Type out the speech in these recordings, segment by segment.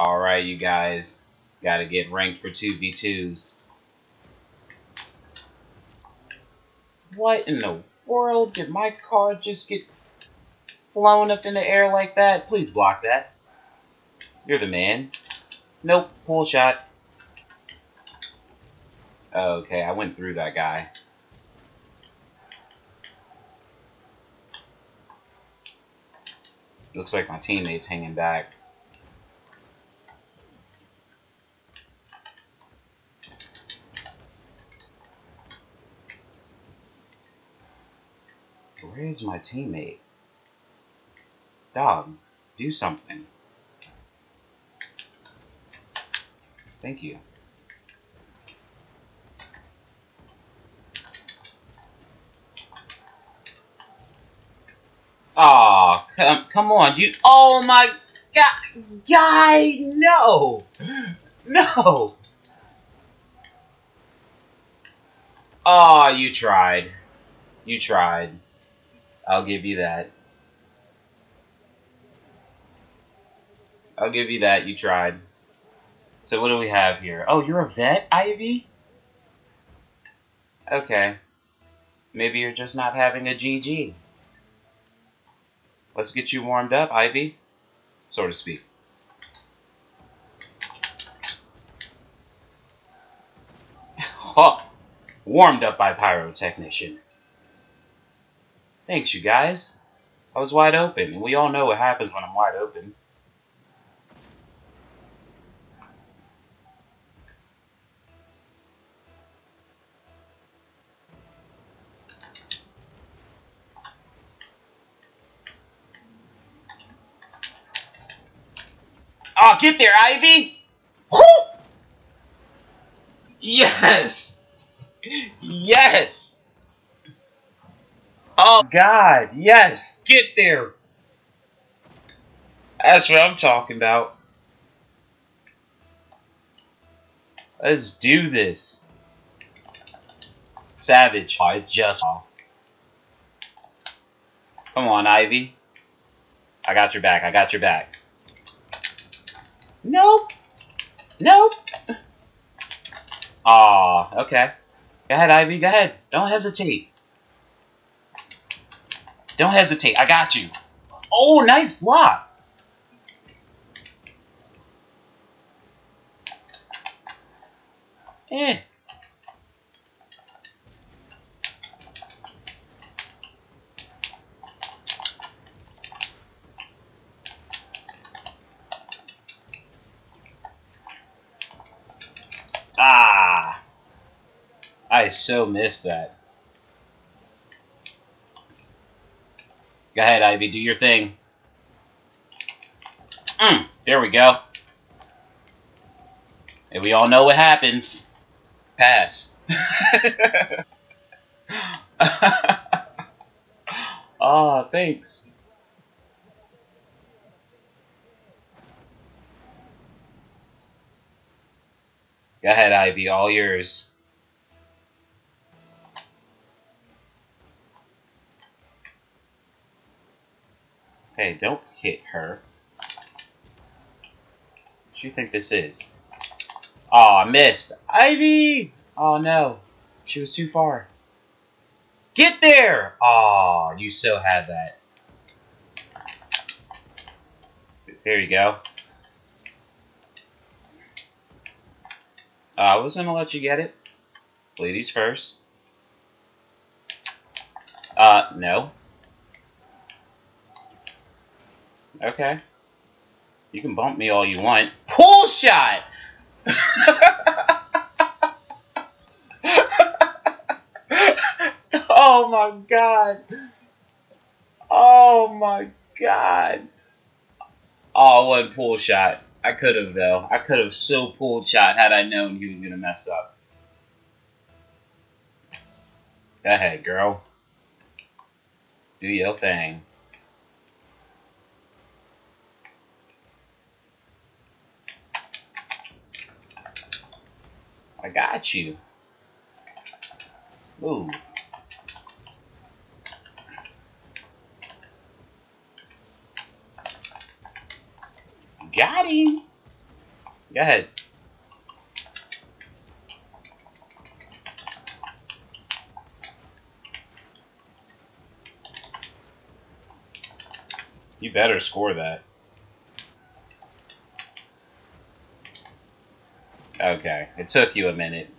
Alright, you guys. Gotta get ranked for 2v2s. What in the world? Did my car just get flown up in the air like that? Please block that. You're the man. Nope, pool shot. Okay, I went through that guy. Looks like my teammate's hanging back. Where is my teammate? Dog, do something. Thank you. Aw, oh, come, come on, you- Oh my god! Guy, no! No! Aw, oh, you tried. You tried. I'll give you that. I'll give you that, you tried. So what do we have here? Oh, you're a vet, Ivy? Okay. Maybe you're just not having a GG. Let's get you warmed up, Ivy. So to speak. oh, warmed up by Pyrotechnician. Thanks, you guys. I was wide open, and we all know what happens when I'm wide open. Oh, get there, Ivy! Woo! Yes! Yes! Oh, God, yes! Get there! That's what I'm talking about. Let's do this. Savage. I just. Come on, Ivy. I got your back. I got your back. Nope. Nope. Aw, okay. Go ahead, Ivy. Go ahead. Don't hesitate. Don't hesitate. I got you. Oh, nice block. Eh. Ah! I so missed that. Go ahead, Ivy. Do your thing. Mm, there we go. And we all know what happens. Pass. oh, thanks. Go ahead, Ivy. All yours. Hey, don't hit her. What do you think this is? Oh, I missed. Ivy! Oh, no. She was too far. Get there! Oh, you so had that. There you go. Uh, I was to let you get it. Ladies first. Uh, no. Okay. You can bump me all you want. Pull shot! oh my god. Oh my god. Oh, one pull shot. I could have though. I could have so pulled shot had I known he was gonna mess up. Go ahead, girl. Do your thing. I got you. Move. Got him. Go ahead. You better score that. Okay, it took you a minute.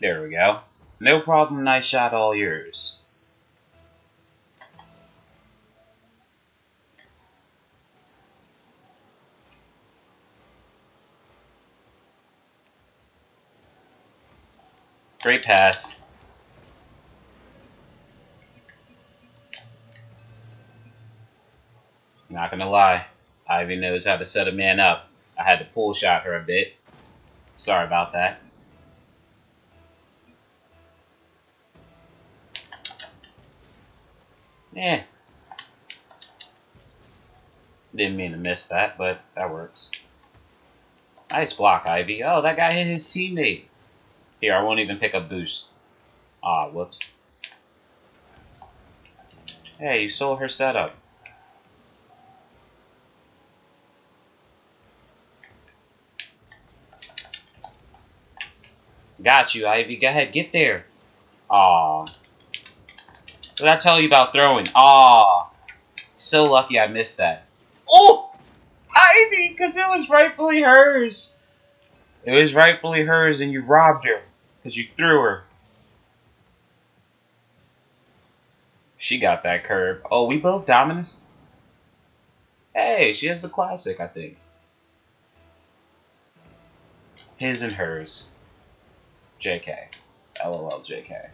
There we go. No problem, nice shot, all yours. Great pass. Gonna lie, Ivy knows how to set a man up. I had to pull shot her a bit. Sorry about that. Yeah. Didn't mean to miss that, but that works. Nice block, Ivy. Oh, that guy hit his teammate. Here, I won't even pick up boost. Ah, whoops. Hey, you stole her setup. Got you, Ivy. Go ahead, get there. Aw. What did I tell you about throwing? Aw. So lucky I missed that. Oh! Ivy, because it was rightfully hers. It was rightfully hers and you robbed her. Because you threw her. She got that curve. Oh, we both Dominus? Hey, she has the classic, I think. His and hers. JK. LOL JK.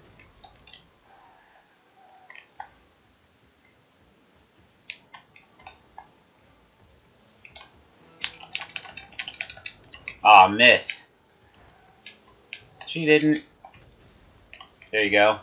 Aw, oh, missed. She didn't. There you go.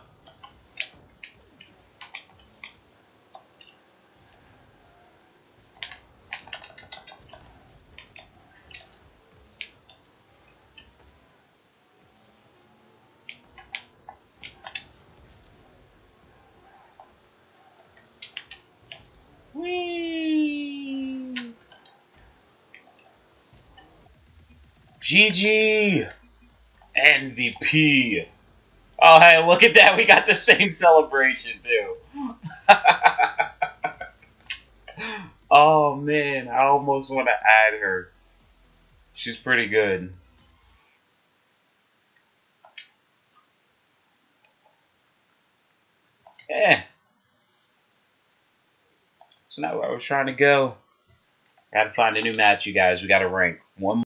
GG! MVP! Oh, hey, look at that. We got the same celebration, too. oh, man. I almost want to add her. She's pretty good. Yeah. It's not where I was trying to go. Gotta find a new match, you guys. We gotta rank one